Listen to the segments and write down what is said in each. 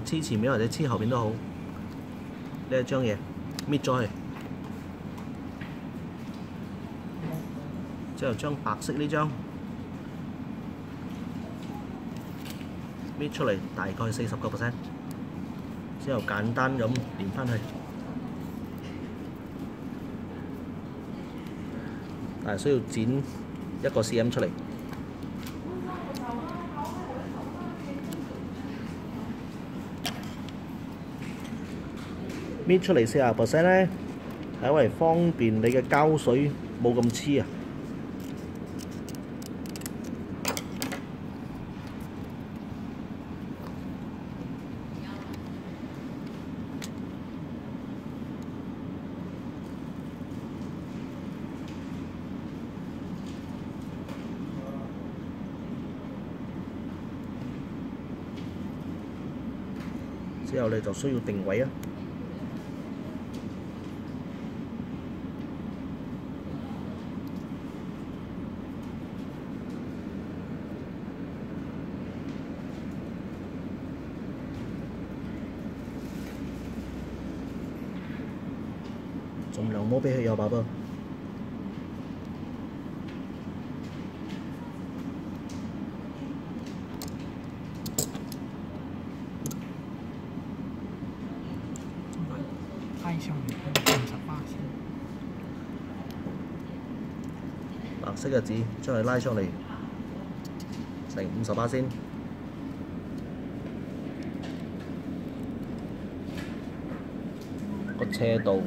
黐前面或者黐後面都好，呢一張嘢搣咗佢，之後將白色呢張搣出嚟，大概四十個 percent，之後簡單咁连翻去，但係需要剪一個 cm 出嚟。搣出嚟四十 percent 咧，係為方便你嘅膠水冇咁黐啊。之後你就需要定位啊。盡量摸俾佢有把噃。拉上嚟五十巴先。白色嘅紙將佢拉上嚟，成五十巴先。個斜度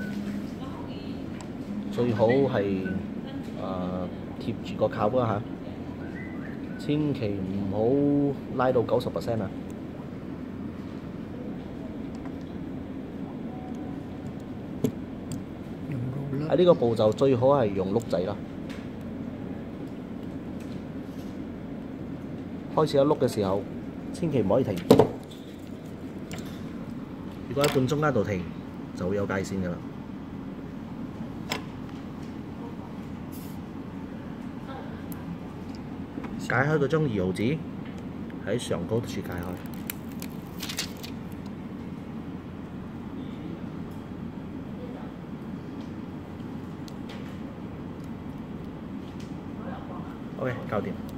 最好係誒、呃、貼住個靠嗰下，千祈唔好拉到九十 percent 啊！喺呢個步驟最好係用碌仔啦。開始一碌嘅時候，千祈唔可以停。如果喺半中間度停，就會有界線㗎啦。解開嗰張二毫紙，喺上高處解開。OK，搞掂。